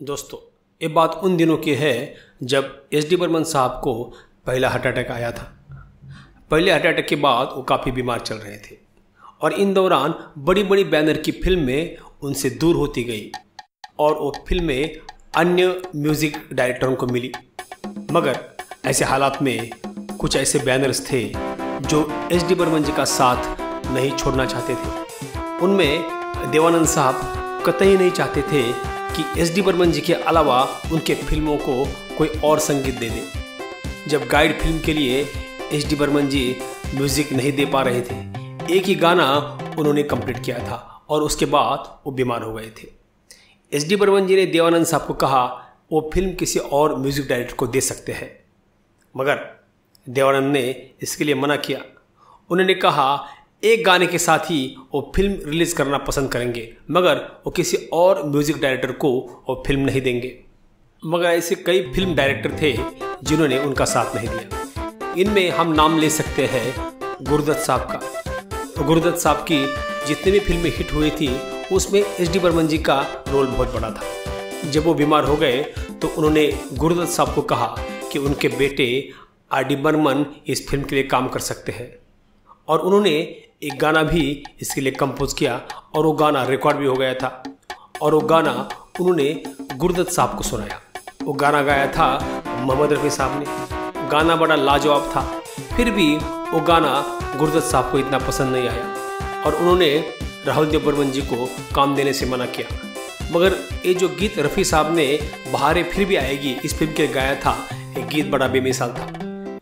दोस्तों, ये बात उन दिनों की है जब एस डी बर्मन साहब को पहला हार्ट अटैक आया था। पहले हार्ट अटैक के बाद वो काफ़ी बीमार चल रहे थे और इन दौरान बड़ी बड़ी बैनर की फ़िल्में उनसे दूर होती गई और वो फ़िल्में अन्य म्यूज़िक डायरेक्टरों को मिली। मगर ऐसे हालात में कुछ ऐसे बैनर्स थे जो एस डी बर्मन जी का साथ नहीं छोड़ना चाहते थे। उनमें देवानंद साहब कतई नहीं चाहते थे कि एस डी बर्मन जी के अलावा उनके फ़िल्मों को कोई और संगीत दे दे। जब गाइड फ़िल्म के लिए S D Burman ji music नहीं दे पा रहे थे, एक ही गाना उन्होंने कंप्लीट किया था और उसके बाद वो बीमार हो गए थे। एस डी बर्मन जी ने देवानंद साहब को कहा, वो फ़िल्म किसी और म्यूज़िक डायरेक्टर को दे सकते हैं। मगर देवानंद ने इसके लिए मना किया। उन्होंने कहा एक गाने के साथ ही वो फ़िल्म रिलीज़ करना पसंद करेंगे, मगर वो किसी और म्यूज़िक डायरेक्टर को वो फ़िल्म नहीं देंगे। मगर ऐसे कई फ़िल्म डायरेक्टर थे जिन्होंने उनका साथ नहीं दिया। इनमें हम नाम ले सकते हैं गुरुदत्त साहब का। गुरुदत्त साहब की जितनी भी फ़िल्में हिट हुई थी, उसमें एस डी बर्मन जी का रोल बहुत बड़ा था। जब वो बीमार हो गए तो उन्होंने गुरुदत्त साहब को कहा कि उनके बेटे आर डी बर्मन इस फ़िल्म के लिए काम कर सकते हैं। और उन्होंने एक गाना भी इसके लिए कंपोज किया और वो गाना रिकॉर्ड भी हो गया था। और वो गाना उन्होंने गुरुदत्त साहब को सुनाया। वो गाना गाया था मोहम्मद रफ़ी साहब ने। गाना बड़ा लाजवाब था। फिर भी वो गाना गुरुदत्त साहब को इतना पसंद नहीं आया। और उन्होंने राहुल देव बर्मन जी को काम देने से मना किया। मगर ये जो गीत रफ़ी साहब ने बहारे फिर भी आएगी, इस फ़िल्म के गाया था एक गीत बड़ा बेमिसाल था।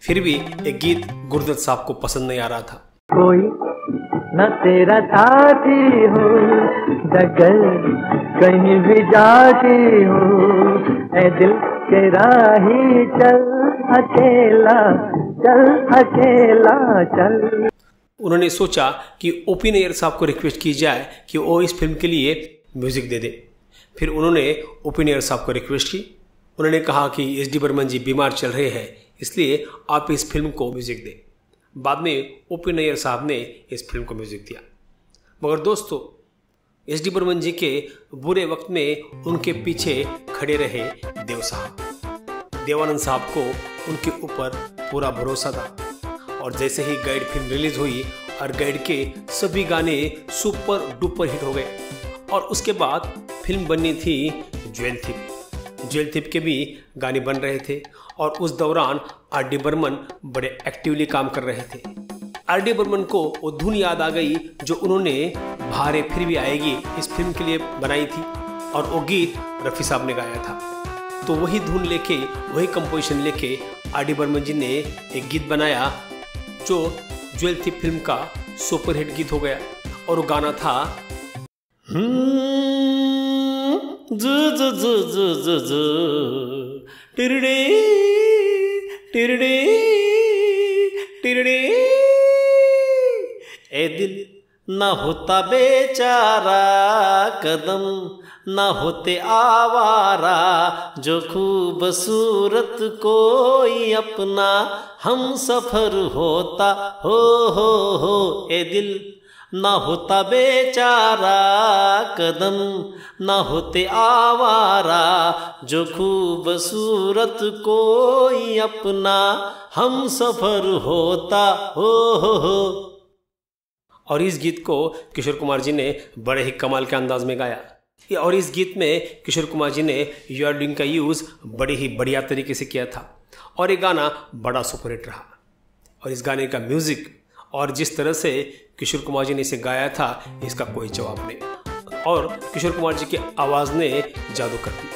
फिर भी एक गीत गुरदत्त साहब को पसंद नहीं आ रहा था। कोई न तेरा साथी हो डगर कहीं भी जाती हो। ऐ दिल के राही चल, अकेला चल अकेला चल। उन्होंने सोचा कि ओपी नैयर साहब को रिक्वेस्ट की जाए कि वो इस फ़िल्म के लिए म्यूज़िक दे दे। फिर उन्होंने ओपी नैयर साहब को रिक्वेस्ट की। उन्होंने कहा कि एस डी बर्मन जी बीमार चल रहे हैं, इसलिए आप इस फ़िल्म को म्यूज़िक दें। बाद में ओपी नैयर साहब ने इस फ़िल्म को म्यूज़िक दिया। मगर दोस्तों एस डी बर्मन जी के बुरे वक्त में उनके पीछे खड़े रहे देव साहब। देवानंद साहब को उनके ऊपर पूरा भरोसा था। और जैसे ही गाइड फ़िल्म रिलीज़ हुई, और गाइड के सभी गाने सुपर डुपर हिट हो गए। और उसके बाद फ़िल्म बननी थी ज्वेल थिप ज्वेल थिप के भी गाने बन रहे थे और उस दौरान आर डी बर्मन बड़े एक्टिवली काम कर रहे थे। आर डी बर्मन को वो धुन याद आ गई जो उन्होंने भारे फिर भी आएगी इस फ़िल्म के लिए बनाई थी और वो गीत रफ़ी साहब ने गाया था। तो वही धुन लेके, वही कंपोजिशन लेके आर डी बर्मन जी ने एक गीत बनाया जो ज्वेल थी फ़िल्म का सुपरहिट गीत हो गया और वो गाना था जु टिरडे टिरडे टिरडे। ए दिल न होता बेचारा, कदम न होते आवारा। जो खूबसूरत कोई अपना, हम सफ़र होता, हो हो हो। ए दिल न होता बेचारा कदम, न होते आवारा, जो खूबसूरत कोई अपना हम सफ़र होता, हो हो हो। और इस गीत को किशोर कुमार जी ने बड़े ही कमाल के अंदाज में गाया। और इस गीत में किशोर कुमार जी ने यू का यूज़ बड़े ही बढ़िया तरीके से किया था। और ये गाना बड़ा सुपरहिट रहा। और इस गाने का म्यूज़िक और जिस तरह से किशोर कुमार जी ने इसे गाया था, इसका कोई जवाब नहीं। और किशोर कुमार जी की आवाज़ ने जादू कर दी।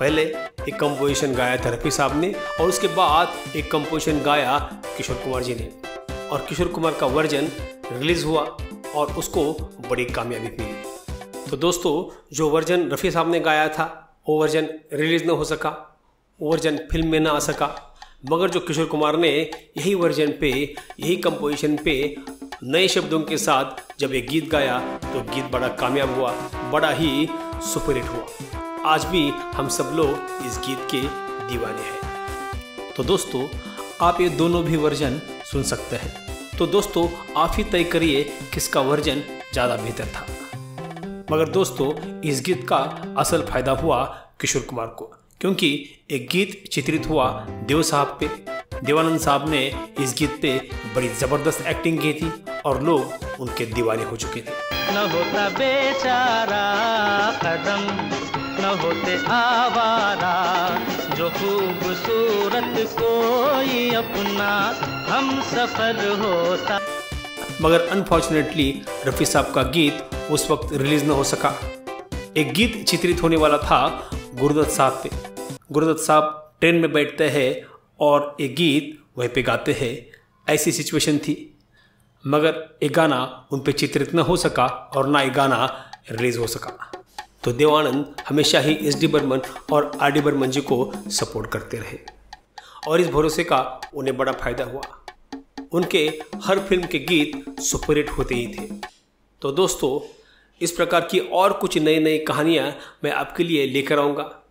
पहले एक कंपोजिशन गाया था रफ़ी साहब ने, और उसके बाद एक कंपोजिशन गाया किशोर कुमार जी ने। और किशोर कुमार का वर्जन रिलीज़ हुआ, और उसको बड़ी कामयाबी मिली। तो दोस्तों, जो वर्जन रफ़ी साहब ने गाया था, वो वर्जन रिलीज़ न हो सका, वो वर्जन फ़िल्म में ना आ सका। मगर जो किशोर कुमार ने यही वर्जन पे, यही कंपोजिशन पे नए शब्दों के साथ जब ये गीत गाया तो गीत बड़ा कामयाब हुआ, बड़ा ही सुपरहिट हुआ। आज भी हम सब लोग इस गीत के दीवाने हैं। तो दोस्तों, आप ये दोनों भी वर्जन सुन सकते हैं। तो दोस्तों, आप ही तय करिए किसका वर्जन ज़्यादा बेहतर था। मगर दोस्तों, इस गीत का असल फ़ायदा हुआ किशोर कुमार को। क्योंकि एक गीत चित्रित हुआ देव साहब पे। देवानंद साहब ने इस गीत पे बड़ी ज़बरदस्त एक्टिंग की थी और लोग उनके दीवाने हो चुके थे। न होता बेचारा कदम न होते आवारा जो खूबसूरत कोई अपना हम सफ़र होता। मगर अनफॉर्चुनेटली रफ़ी साहब का गीत उस वक्त रिलीज़ न हो सका। एक गीत चित्रित होने वाला था गुरुदत्त साहब पे। गुरुदत्त साहब ट्रेन में बैठते हैं और एक गीत वहीं पे गाते हैं। ऐसी सिचुएशन थी। मगर ये गाना उन पर चित्रित न हो सका और ना ये गाना रिलीज़ हो सका। तो देवानंद हमेशा ही एस डी बर्मन और आर डी बर्मन जी को सपोर्ट करते रहे और इस भरोसे का उन्हें बड़ा फ़ायदा हुआ। उनके हर फ़िल्म के गीत सुपरहिट होते ही थे। तो दोस्तों, इस प्रकार की और कुछ नई नई कहानियाँ मैं आपके लिए लेकर आऊँगा।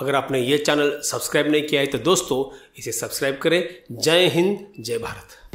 अगर आपने ये चैनल सब्सक्राइब नहीं किया है तो दोस्तों, इसे सब्सक्राइब करें। जय हिंद, जय भारत।